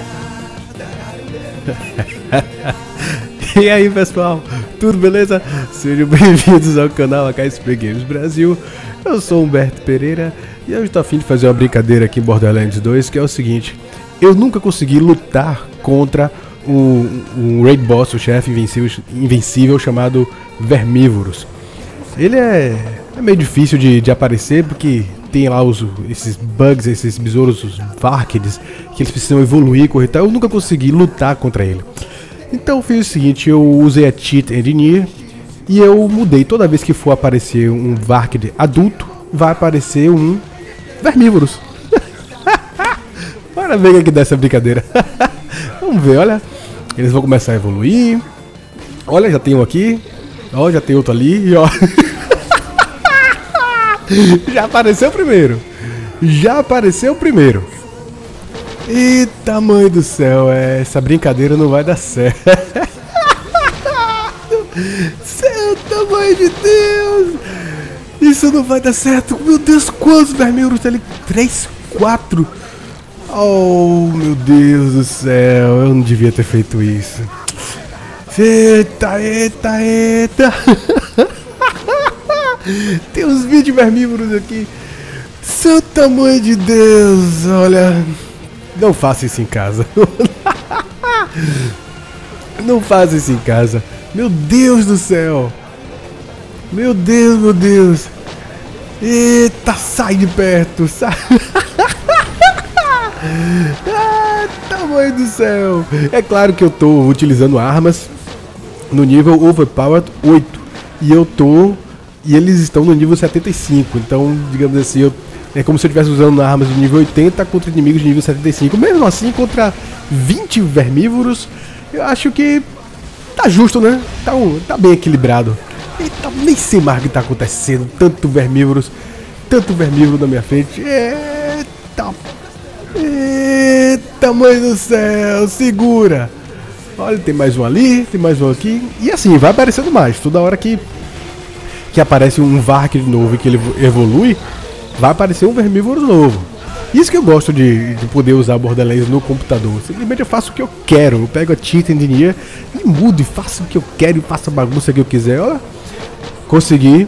e aí pessoal, tudo beleza? Sejam bem-vindos ao canal HSP Games Brasil. Eu sou Humberto Pereira e hoje estou afim de fazer uma brincadeira aqui em Borderlands 2 que é o seguinte: eu nunca consegui lutar contra um, um raid boss, o chefe invencível, invencível chamado Vermívoros. Ele é, é meio difícil de, de aparecer porque tem lá os, esses bugs, esses besouros, os Varkids, que eles precisam evoluir, correr tal. Eu nunca consegui lutar contra ele. Então eu fiz o seguinte, eu usei a Cheat Engineer e eu mudei. Toda vez que for aparecer um Varkid adulto, vai aparecer um Vermívoros. Bora ver o que dá essa brincadeira. Vamos ver, olha. Eles vão começar a evoluir. Olha, já tem um aqui. Ó, já tem outro ali. Ó. Já apareceu primeiro. Já apareceu primeiro. Eita, mãe do céu, essa brincadeira não vai dar certo. Santa mãe de Deus! Isso não vai dar certo. Meu Deus, quantos vermelhos ali? Três, quatro. Oh, meu Deus do céu, eu não devia ter feito isso. Eita, eita, eita. Tem uns vídeos vermívoros aqui. Santa mãe de Deus, olha. Não faça isso em casa. Não faça isso em casa. Meu Deus do céu. Meu Deus, meu Deus. Eita, sai de perto. Sai. tamanho do céu. É claro que eu tô utilizando armas no nível Overpowered 8. E eu tô e eles estão no nível 75. Então, digamos assim, eu, é como se eu estivesse usando armas de nível 80 contra inimigos de nível 75. Mesmo assim, contra 20 vermívoros, eu acho que tá justo, né? Tá, tá bem equilibrado. Eita, nem sei mais o que tá acontecendo. Tanto vermívoros, tanto vermívoro na minha frente. Eita, eita, mãe do céu, segura. Olha, tem mais um ali, tem mais um aqui. E assim, vai aparecendo mais. Toda hora que que aparece um Vark de novo e que ele evolui, vai aparecer um vermívoro novo. Isso que eu gosto de, de poder usar Borderlands no computador. Simplesmente eu faço o que eu quero. Eu pego a Cheat Engineer e mudo e faço o que eu quero e faço a bagunça que eu quiser. Olha, consegui.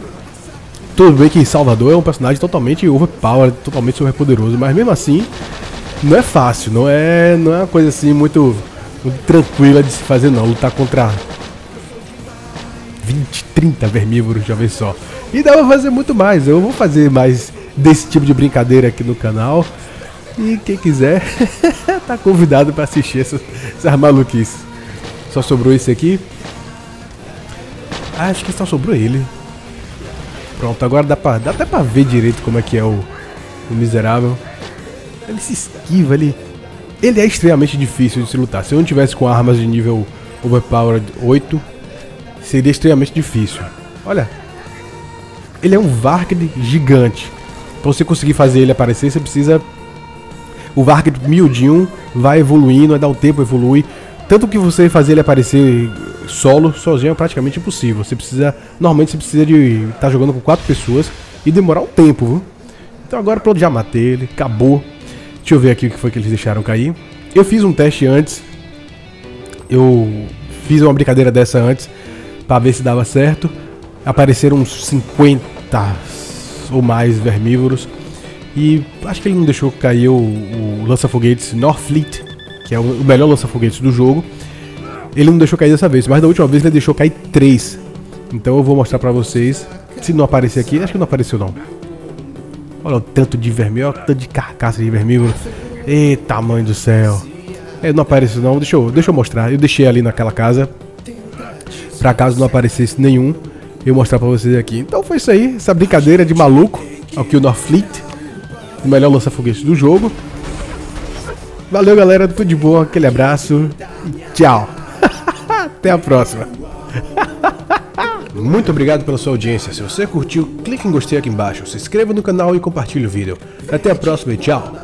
Tudo bem que Salvador é um personagem totalmente overpowered, totalmente super poderoso, mas mesmo assim não é fácil, não é, não é uma coisa assim muito, muito tranquila de se fazer não, lutar contra 20, 30 vermívoros de uma vez só. E dá pra fazer muito mais. Eu vou fazer mais desse tipo de brincadeira aqui no canal. E quem quiser, tá convidado para assistir essas, essas maluquices. Só sobrou esse aqui. Ah, acho que só sobrou ele. Pronto, agora dá, pra, dá até pra ver direito como é que é o, o miserável. Ele se esquiva, ele... Ele é extremamente difícil de se lutar. Se eu não tivesse com armas de nível Overpowered 8, seria extremamente difícil. Olha, ele é um Varkid gigante. Para você conseguir fazer ele aparecer, você precisa... O Varkid miudinho vai evoluindo, vai dar um tempo, evolui. Tanto que você fazer ele aparecer solo, sozinho, é praticamente impossível. Você precisa... Normalmente você precisa de estar tá jogando com quatro pessoas e demorar um tempo, viu? Então agora pronto, já matei ele, acabou. Deixa eu ver aqui o que foi que eles deixaram cair. Eu fiz um teste antes. Eu fiz uma brincadeira dessa antes para ver se dava certo. Apareceram uns 50 ou mais vermívoros. E acho que ele não deixou cair o, o lança-foguetes Northfleet, que é o, melhor lança-foguetes do jogo. Ele não deixou cair dessa vez, mas da última vez ele deixou cair 3. Então eu vou mostrar pra vocês. Se não aparecer aqui, acho que não apareceu não. Olha o tanto de vermelho, olha o tanto de carcaça de vermívoro. Eita, mãe do céu. É, não apareceu não, deixa eu, deixa eu mostrar. Eu deixei ali naquela casa Pra caso não aparecesse nenhum, eu mostrar pra vocês aqui. Então foi isso aí, essa brincadeira de maluco. Aqui o Northfleet, o melhor lança-foguete do jogo. Valeu galera, tudo de bom, aquele abraço. Tchau. Até a próxima. Muito obrigado pela sua audiência. Se você curtiu, clique em gostei aqui embaixo, se inscreva no canal e compartilhe o vídeo. Até a próxima e tchau.